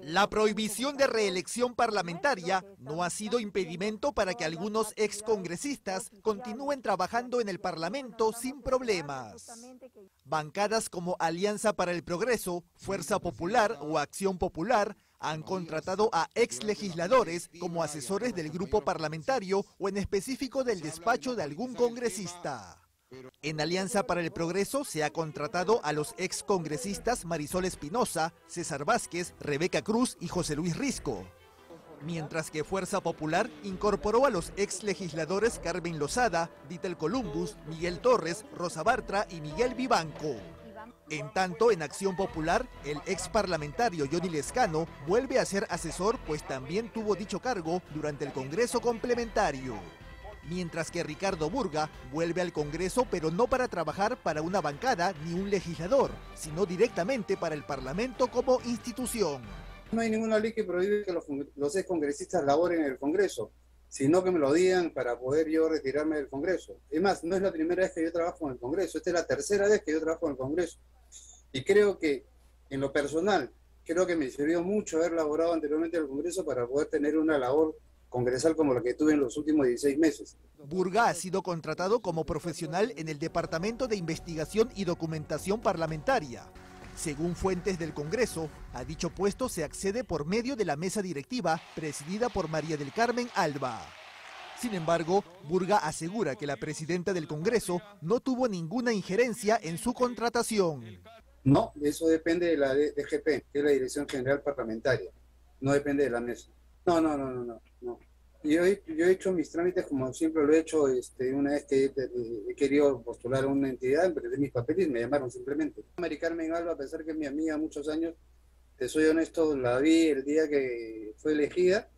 La prohibición de reelección parlamentaria no ha sido impedimento para que algunos excongresistas continúen trabajando en el Parlamento sin problemas. Bancadas como Alianza para el Progreso, Fuerza Popular o Acción Popular han contratado a ex legisladores como asesores del grupo parlamentario o en específico del despacho de algún congresista. En Alianza para el Progreso se ha contratado a los ex congresistas Marisol Espinosa, César Vázquez, Rebeca Cruz y José Luis Risco. Mientras que Fuerza Popular incorporó a los ex legisladores Carmen Lozada, Dítel Columbus, Miguel Torres, Rosa Bartra y Miguel Vivanco. En tanto, en Acción Popular, el ex parlamentario Johnny Lescano vuelve a ser asesor, pues también tuvo dicho cargo durante el Congreso Complementario mientras que Ricardo Burga vuelve al Congreso pero no para trabajar para una bancada ni un legislador, sino directamente para el Parlamento como institución. No hay ninguna ley que prohíbe que los, los ex congresistas laboren en el Congreso, sino que me lo digan para poder yo retirarme del Congreso. Es más, no es la primera vez que yo trabajo en el Congreso, esta es la tercera vez que yo trabajo en el Congreso. Y creo que, en lo personal, creo que me sirvió mucho haber laborado anteriormente en el Congreso para poder tener una labor congresal como la que tuve en los últimos 16 meses. Burga ha sido contratado como profesional en el Departamento de Investigación y Documentación Parlamentaria. Según fuentes del Congreso, a dicho puesto se accede por medio de la mesa directiva presidida por María del Carmen Alba. Sin embargo, Burga asegura que la presidenta del Congreso no tuvo ninguna injerencia en su contratación. No, eso depende de la DGP, que es la Dirección General Parlamentaria. No depende de la mesa. No, no, no, no, no. Yo, he, yo he hecho mis trámites como siempre lo he hecho este, una vez que he, querido postular a una entidad, de mis papeles me llamaron simplemente. Mari Carmen Alba, a pesar que es mi amiga muchos años, te soy honesto, la vi el día que fue elegida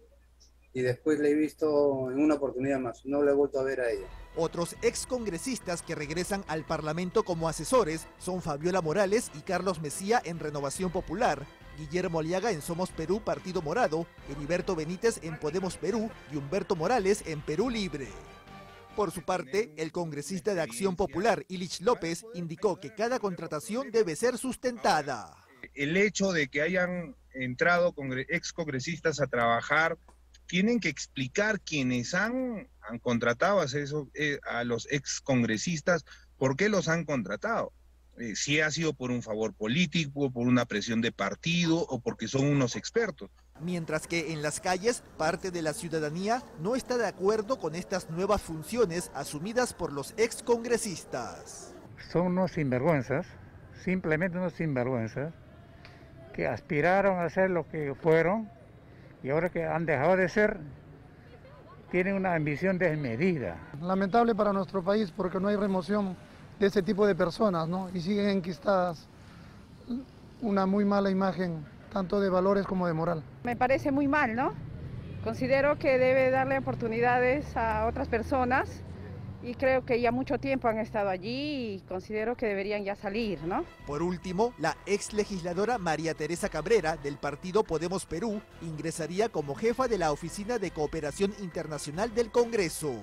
y después la he visto en una oportunidad más, no la he vuelto a ver a ella. Otros excongresistas que regresan al Parlamento como asesores son Fabiola Morales y Carlos Mesía en Renovación Popular, Guillermo Aliaga en Somos Perú Partido Morado, Heriberto Benítez en Podemos Perú y Humberto Morales en Perú Libre. Por su parte, el congresista de Acción Popular, Ilich López, indicó que cada contratación debe ser sustentada. El hecho de que hayan entrado ex congresistas a trabajar, tienen que explicar quienes han, contratado a, eh, a los ex congresistas por qué los han contratado. Eh, si ha sido por un favor político, por una presión de partido o porque son unos expertos. Mientras que en las calles parte de la ciudadanía no está de acuerdo con estas nuevas funciones asumidas por los excongresistas. Son unos sinvergüenzas, simplemente unos sinvergüenzas, que aspiraron a ser lo que fueron y ahora que han dejado de ser, tienen una ambición desmedida. Lamentable para nuestro país porque no hay remoción de ese tipo de personas, ¿no? Y siguen enquistadas una muy mala imagen, tanto de valores como de moral. Me parece muy mal, ¿no? Considero que debe darle oportunidades a otras personas y creo que ya mucho tiempo han estado allí y considero que deberían ya salir, ¿no? Por último, la ex legisladora María Teresa Cabrera del partido Podemos Perú ingresaría como jefa de la Oficina de Cooperación Internacional del Congreso.